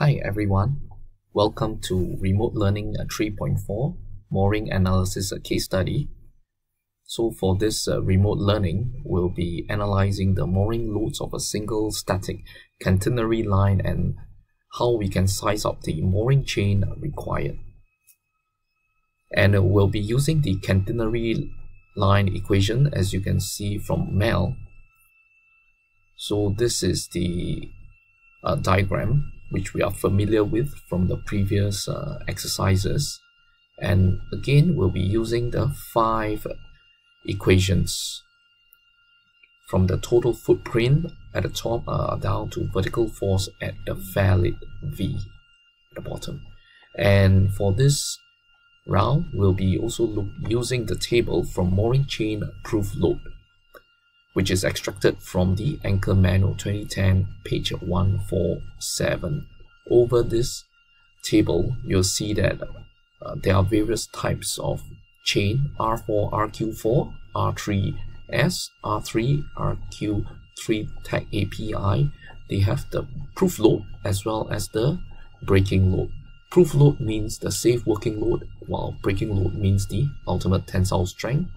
Hi everyone, welcome to Remote Learning 3.4 Mooring Analysis Case Study. So for this uh, remote learning, we'll be analyzing the mooring loads of a single static catenary line and how we can size up the mooring chain required. And uh, we'll be using the catenary line equation as you can see from MEL. So this is the uh, diagram which we are familiar with from the previous uh, exercises. And again, we'll be using the five equations from the total footprint at the top uh, down to vertical force at the valid V at the bottom. And for this round, we'll be also look, using the table from mooring chain proof load which is extracted from the Anchor Manual 2010, page 147. Over this table, you'll see that uh, there are various types of chain R4, RQ4, R3S, R3, RQ3 tag API. They have the proof load as well as the breaking load. Proof load means the safe working load, while breaking load means the ultimate tensile strength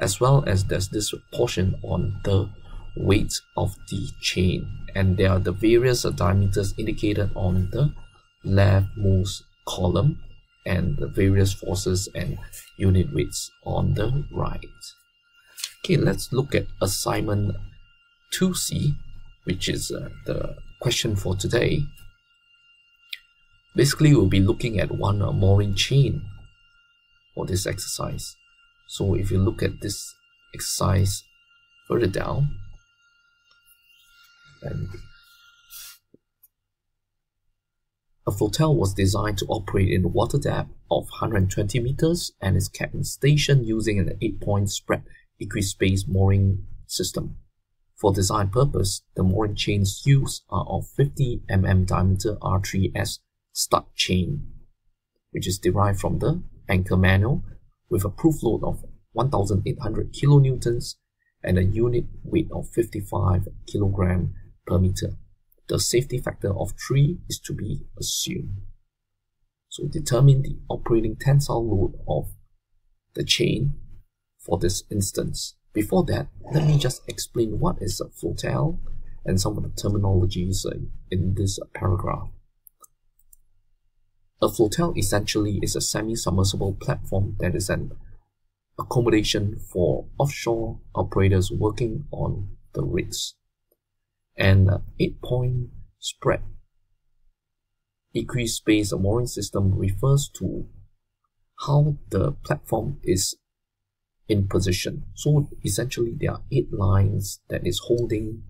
as well as there's this portion on the weight of the chain and there are the various diameters indicated on the leftmost column and the various forces and unit weights on the right. Okay, let's look at assignment 2C, which is uh, the question for today. Basically, we'll be looking at one uh, mooring chain for this exercise. So if you look at this exercise further down, and a flotel was designed to operate in a water depth of 120 meters and is kept in station using an 8-point spread equispaced mooring system. For design purpose, the mooring chains used are of 50 mm diameter R3S stud chain, which is derived from the anchor manual with a proof load of 1,800 kilonewtons and a unit weight of 55 kilogram per meter. The safety factor of 3 is to be assumed. So determine the operating tensile load of the chain for this instance. Before that, let me just explain what is a flotel and some of the terminologies in this paragraph. A flotel essentially is a semi-submersible platform that is an accommodation for offshore operators working on the rigs. And 8-point spread equi-space mooring system refers to how the platform is in position. So essentially there are eight lines that is holding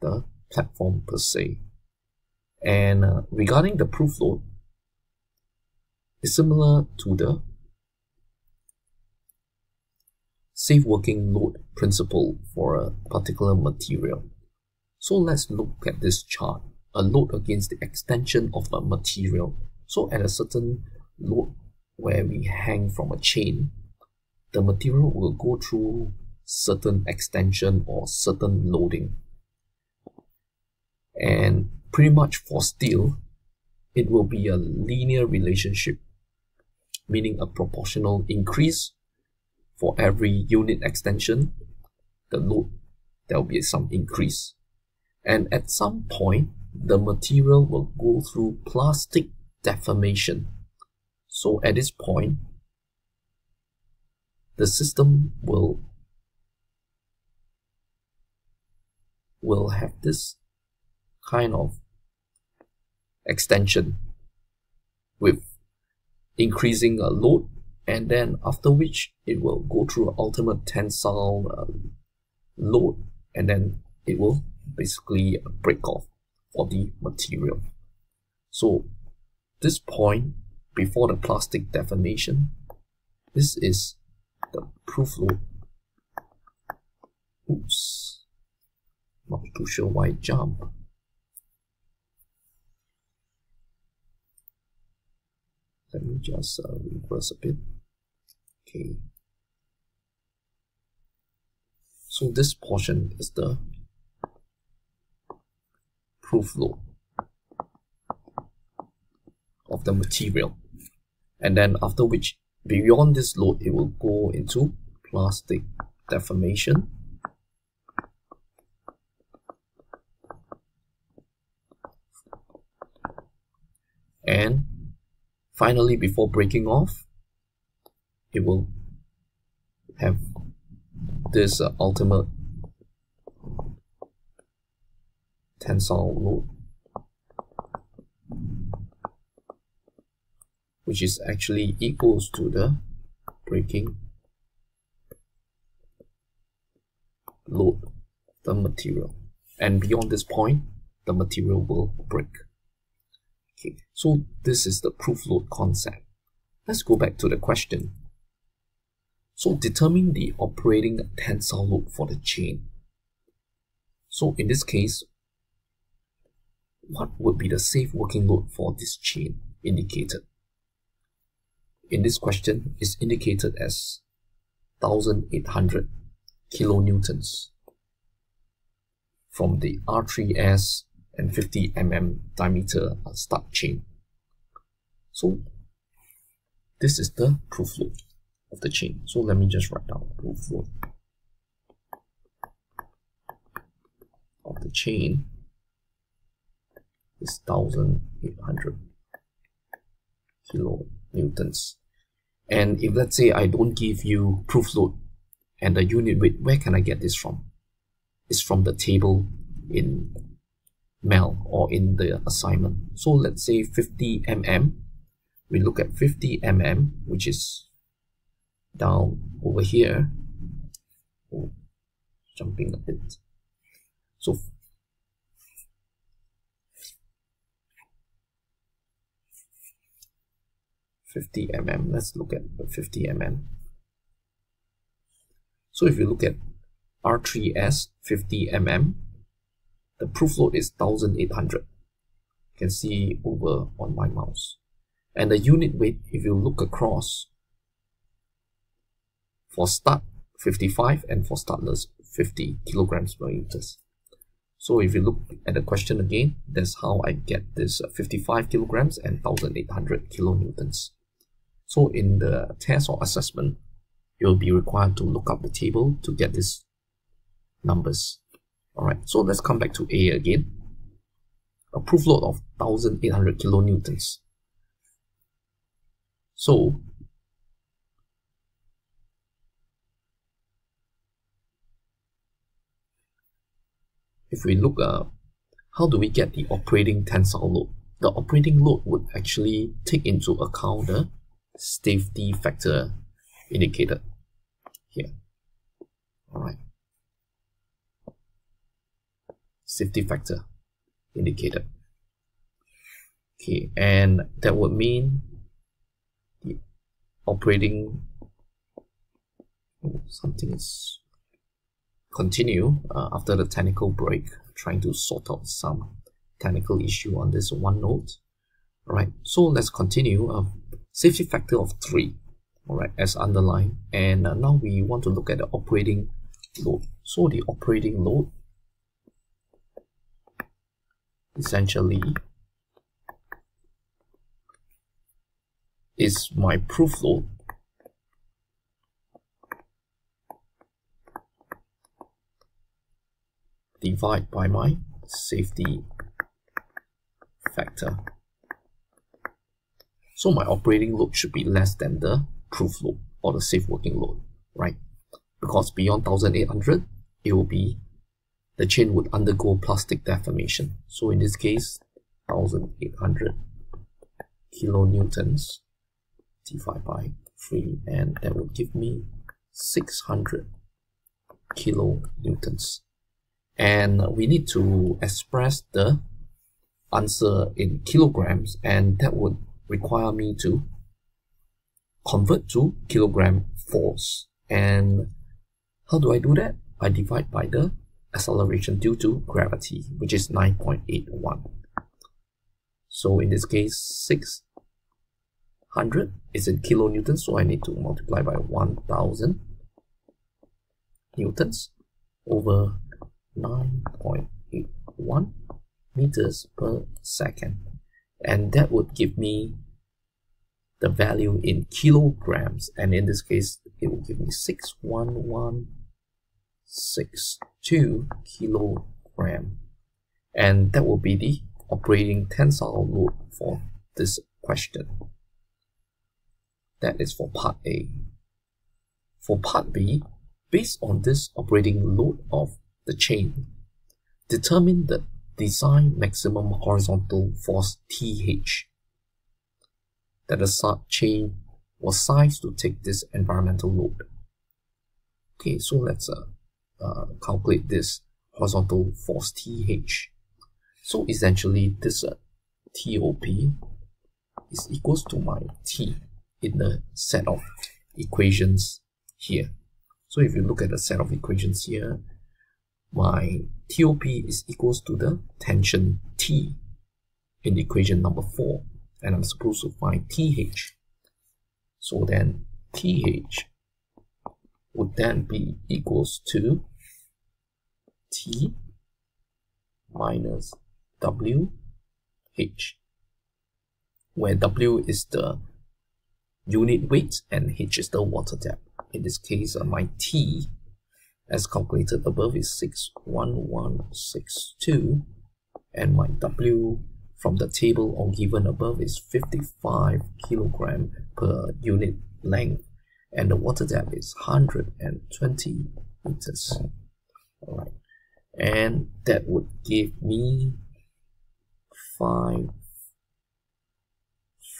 the platform per se. And uh, regarding the proof load, is similar to the safe working load principle for a particular material. So let's look at this chart, a load against the extension of a material. So at a certain load where we hang from a chain, the material will go through certain extension or certain loading. And pretty much for steel, it will be a linear relationship meaning a proportional increase for every unit extension, the load, there will be some increase. And at some point, the material will go through plastic deformation. So at this point, the system will will have this kind of extension with increasing a load and then after which it will go through ultimate tensile uh, load and then it will basically break off for the material. So this point before the plastic deformation, this is the proof load. Oops, not too sure why jump. Let me just uh, reverse a bit okay so this portion is the proof load of the material. And then after which, beyond this load, it will go into plastic deformation. And finally, before breaking off, it will have this uh, ultimate tensile load which is actually equals to the breaking load the material. And beyond this point the material will break okay so this is the proof load concept. Let's go back to the question. So determine the operating tensile load for the chain. So in this case what would be the safe working load for this chain indicated? In this question is indicated as 1800 kilonewtons from the R3S and 50 mm diameter stud chain. So this is the proof load of the chain. So let me just write down proof load of the chain is 1800 kilonewtons. And if let's say I don't give you proof load and the unit weight, where can I get this from? It's from the table in MEL or in the assignment. So let's say 50 mm. We look at 50 mm, which is down over here. Oh, jumping a bit. So 50 mm. Let's look at 50 mm. So if you look at R3S 50 mm, the proof load is 1800. You can see over on my mouse. And the unit weight, if you look across, for stud 55 and for studless 50 kilograms per meters. So if you look at the question again, that's how I get this uh, 55 kilograms and 1800 kilonewtons. So in the test or assessment, you'll be required to look up the table to get these numbers. Alright, so let's come back to A again. A proof load of 1800 kilonewtons. So, if we look uh, how do we get the operating tensile load? The operating load would actually take into account the safety factor indicated here. All right. Safety factor indicated. Okay, and that would mean the operating something is continue uh, after the technical break, trying to sort out some technical issue on this OneNote. All right, so let's continue. Uh, safety factor of 3 all right as underlined and uh, now we want to look at the operating load so the operating load essentially is my proof load divide by my safety factor so my operating load should be less than the proof load or the safe working load, right? Because beyond 1800, it will be, the chain would undergo plastic deformation. So in this case, 1800 kilonewtons divided by 3 and that would give me 600 kilonewtons. And we need to express the answer in kilograms and that would require me to convert to kilogram force. And how do I do that? I divide by the acceleration due to gravity, which is 9.81. So in this case, 600 is in kilonewtons, so I need to multiply by 1000 newtons over 9.81 meters per second and that would give me the value in kilograms and in this case it will give me 61162 kilogram and that will be the operating tensile load for this question. That is for part A. For part B, based on this operating load of the chain, determine the design maximum horizontal force TH that the chain was sized to take this environmental load. Okay, so let's uh, uh, calculate this horizontal force TH. So essentially this uh, TOP is equals to my T in the set of equations here. So if you look at the set of equations here, my TOP is equals to the tension T in equation number 4 and I'm supposed to find TH. So then TH would then be equals to T minus WH, where W is the unit weight and H is the water depth. In this case, uh, my T as calculated above is 61162 and my W from the table or given above is 55 kilogram per unit length and the water depth is 120 meters. All right and that would give me five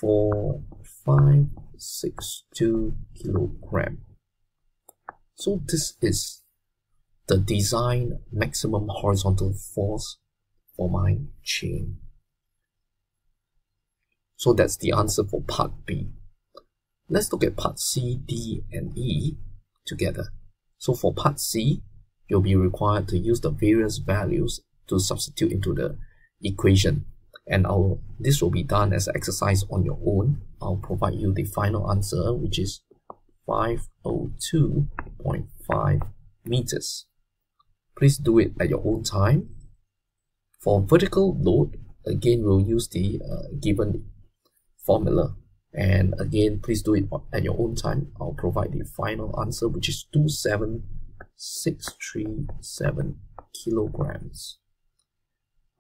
four five six two kilogram. So this is the design maximum horizontal force for my chain. So that's the answer for part B. Let's look at part C, D, and E together. So for part C, you'll be required to use the various values to substitute into the equation. And I'll, this will be done as an exercise on your own. I'll provide you the final answer, which is 502.5 meters. Please do it at your own time. For vertical load, again, we'll use the uh, given formula. And again, please do it at your own time. I'll provide the final answer, which is 27637 kilograms.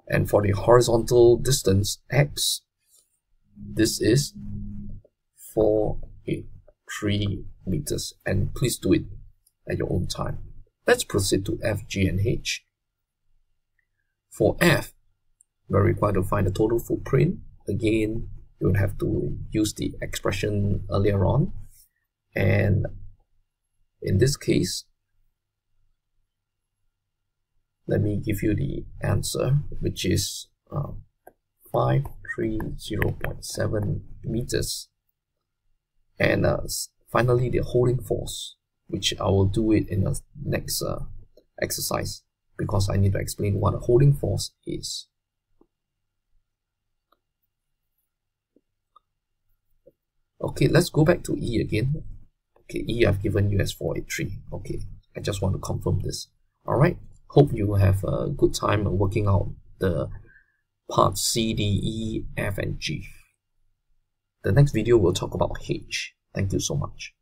And for the horizontal distance, x, this is 483 meters. And please do it at your own time. Let's proceed to F, G, and H. For F, we're required to find the total footprint. Again, you would have to use the expression earlier on and in this case let me give you the answer which is uh, 530.7 meters and uh, finally the holding force which I will do it in the next uh, exercise because I need to explain what a holding force is. Okay, let's go back to E again. Okay, E I've given you as 483. Okay, I just want to confirm this. Alright, hope you have a good time working out the parts C, D, E, F, and G. The next video will talk about H. Thank you so much.